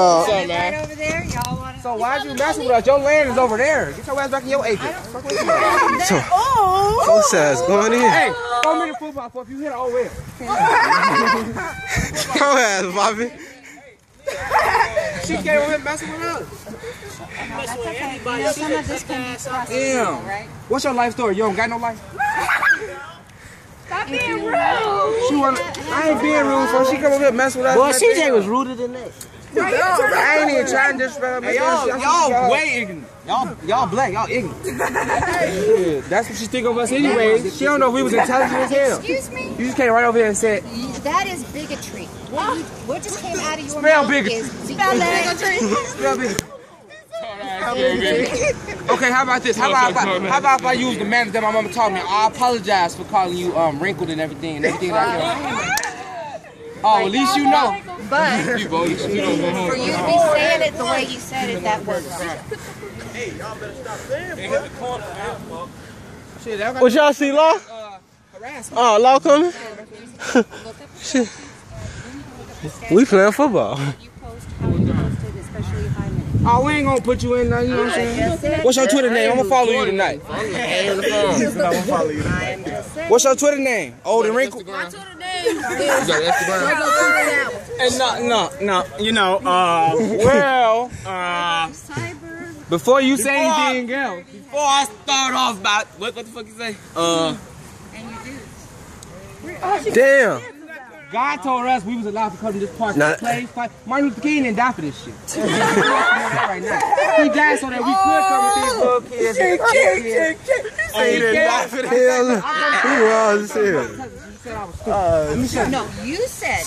Uh, What's up, man? Right over there, y'all want to. So why'd you messing with us? Your land is over there. Get your ass back in your acre. Fuck with you. so, Oh! so says going in. Hey, throw me the football for if you hit an OL. Go ahead, Bobby. She came over here messing with us. That's okay. You know, some of this can be processed, Damn. right? What's your life story? You don't got no life? Stop being rude. She want I ain't being rude, so she come over here messing with us. Boy, CJ was ruder than that. I ain't even trying to disrespect her. Y'all, man. y'all way ignorant. Y'all, y'all black. Y'all ignorant. Yeah, That's what she think of us anyway. She don't know if we was intelligent as hell. Excuse me? You just came right over here and said, That is bigotry. What, you, what just came out of your Spell mouth bigotry. is bigotry. "Spell big." Okay, how about this? How about, if I, how about if I use the manners that my mama taught me? I apologize for calling you um, wrinkled and everything and everything like that. Oh, at least you know. But You boy, you don't go home. for you to be saying it the way you said it, that works. Shit, that got What y'all see, Law? uh, harassment. Oh, Law coming? Shit. We playing football. You post how you posted, especially high minutes. Oh, we ain't gonna put you in, uh, you know what I'm saying? What's your Twitter name? I'm gonna follow you tonight. I am just saying. What's your Twitter name? Old and wrinkled? And no, no, no. You know, uh, Well, uh, before you say Before- anything else, before I start off about what, what the fuck you say? Uh, And you do. Damn. God told us we was allowed to come to this park Nah. to play, fight. Martin Luther King didn't die for this shit. He died so that we could come with these little kids. and kids. Say that for the hell. He was here. He said I was stupid. No, you said.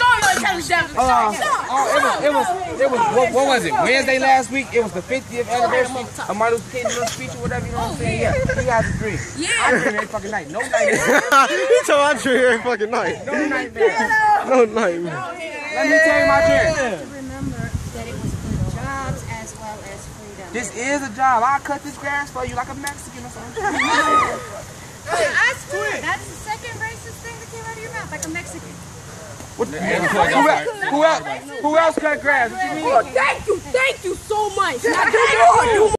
Uh, oh, it was, it was, it was, what, what was it? Wednesday last week, it was the 50th anniversary of Martin Luther King's little speech or whatever, you know what I'm saying? Yeah, he has a dream. I dream every fucking night. No nightmare. he told I dream every fucking night. No nightmare. No nightmare. Let me tell you my dream. remember that it was for jobs as well as freedom. This is a job. I'll cut this grass for you like a Mexican or something. I swear, that's the second racist thing that came out of your mouth, like a Mexican. What the, who, else, who, else, who else cut grass? What you mean? Oh, Thank you, thank you so much. Now do more.